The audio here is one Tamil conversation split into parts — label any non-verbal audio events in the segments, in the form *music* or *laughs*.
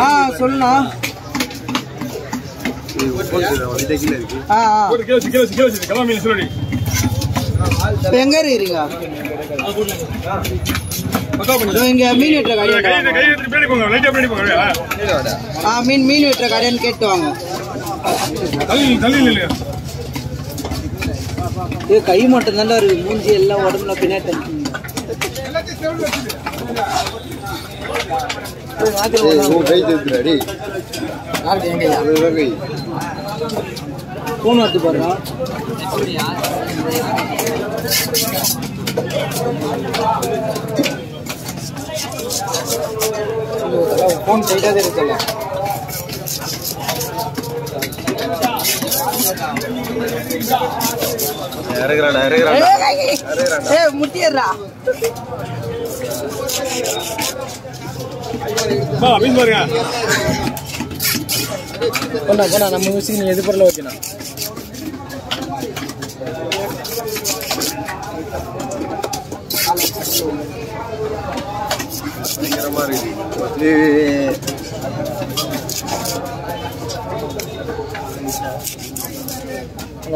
ஆ சொல்லுண்ணா. எங்கே இதோ இங்கே மீன் வெட்டுற கை கடையா கை எடுத்து பின்னாடி போங்க லைட்டா பின்னாடி போங்க ஆ மீன் மீன் வெட்டுற கடையான்னு கேட்டு வாங்க. தள்ளி தள்ளி இல்லையா? இது கை மட்டும் தானே இருக்கு மூஞ்சி எல்லாம் உடம்புல பின்னாடி தள்ளிட்டீங்க. போய் மாத்திரை வாங்க. யாருக்கு பாருங்க ஃபோன் டைட்டாக இருக்குல்ல ஏ முட்டிடுறா பா மீன் பாருங்க. போண்டா போண்டா நம்ம மியூசிக் நீ எது பொருள் வைக்கணும்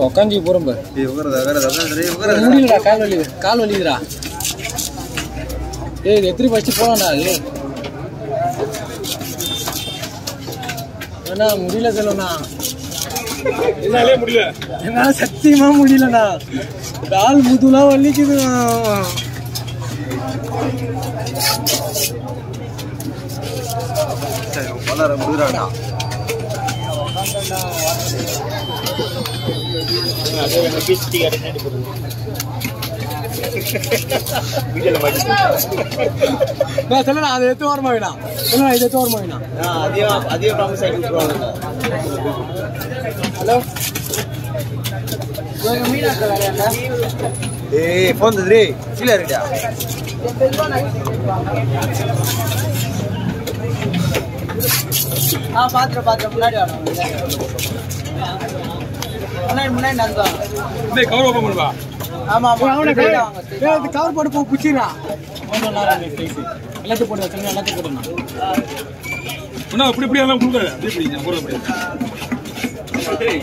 உக்காஞ்சி போறோம் முடியலடா கால் வலி கால் வலிக்குதுடா. ஏய் இது எத்திரி வச்சு போலாம்டா அது அண்ணா முடியல சொல்லண்ணா என்னாலே முடியல. என்னால சத்தியமா முடியலண்ணா. கால் முதுலாம் வலிக்குது *laughs* நான் சொல்லலாம் அதை எடுத்து வரமா வேணாம் சொல்லலாம் இதை எடுத்து வரமா வேணாம் ஹலோ மீனாக்க வேலையாண்டா ஏய் போன் தந்துரு. கீழே இருக்குடா ஆ பாத்துறேன் பாத்துறேன் முன்னாடி வரணும் முன்னாடி. முன்னாடி கவர் ஓபன் பண்ணுவா ஆமா. கவர் போட்டு போ புச்சிரா எல்லாத்தையும் போட்டு வச்சுங்க எல்லாத்தையும் போட்டுருந்தோம் ஒன்னா இப்படி இப்படி எல்லாம் கொடுக்காது. அப்படி இப்படி அப்படி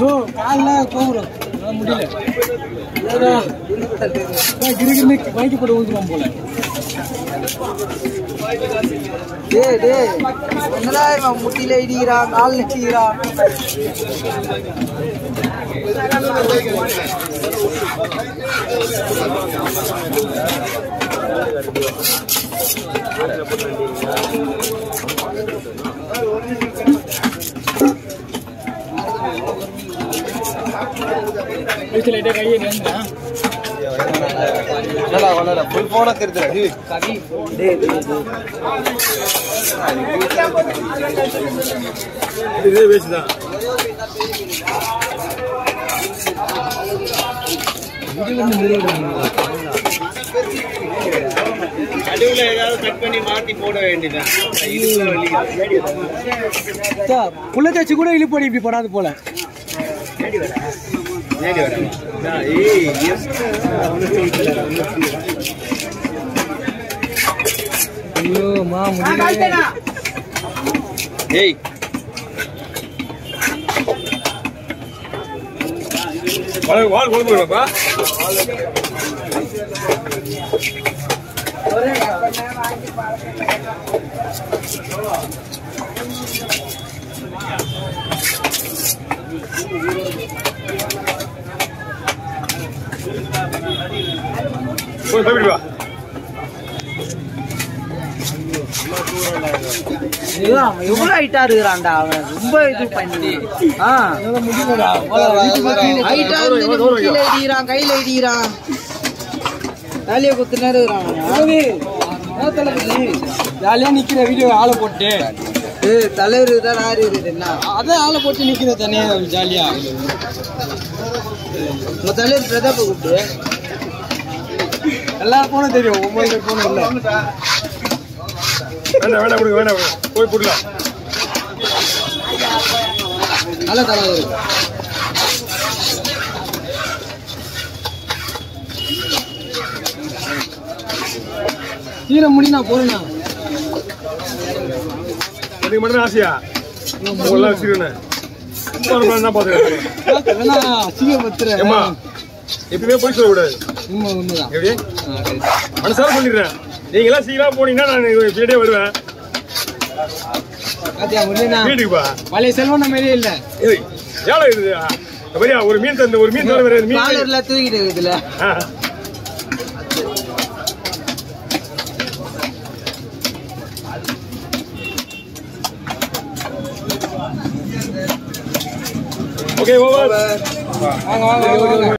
ஓ காலில் கோபுரம் முடியல. ஏதோ கிரிகிரின்னு போட்டு ஊற்றுவோம் போல. டே டே என்னடா இவன் இடிக்கிறான் இடிக்கிறான் லைட்டாக கையை நேர்ந்தா என்னடா கொண்டா ஃபுல் போன தெரியுதுடா டேய் கவி இதே வேஸ்ட் தான். நடுவுல ஏதாவது கட் பண்ணி போட வேண்டியதான் கூட இழுப்படி இப்படி படாது போல. ஏய் ஐயோ மா முடியல ஏய் வால் வால் போய் போய் வா. எவ்வளவு ஹைட்டா இருக்கிறான்டா அவன்? ரொம்ப இது பண்ணி. ஆ. ஹைட்டா கீழே இடிக்கிறான் கையில இடிக்கிறான். வேலையை குத்து நேரம் ஜாலியா நிக்கிற வீடியோ ஆளை போட்டு. தலைவர் தான் ஆறு அதான் ஆளை போட்டு நிக்கிற தனியா ஜாலியா. உங்க தலைவர் பிரதாப்ப கூப்பிட்டு எல்லா போனும் தெரியும். ஒவ்வொரு போனும் இல்ல. வேண்டாம் வேண்டாம் கொடுங்க வேண்டாம். போய் போடலாம் நல்ல தலைவர் கீழே முடி நான் போறேண்ணா எனக்கு மட்டும் ஆசையா? உங்களெல்லாம் வச்சிருக்கேன் பார்த்துக்கிறேன். வேணா அசிங்கப்படுத்துற ஏம்மா எப்பயுமே போய் சொல்லக்கூடாது. உண்மை உண்மைதான். எப்படி. மனசார சொல்லிடுறேன். நீங்களாம் சீக்கிரம் போனீங்கன்னா நான் வீட்டே வருவேன். பாத்தியா முருகனா? வீட்டுக்கு பா பழைய செல்வம் மாதிரியே இல்ல? ஏழை இது? பெரியா ஒரு மீன் தந்து ஒரு மீன் வேற மீன். தூக்கிட்டு இருக்குதுல. ஓகே ஓவர் வாங்க வாங்க.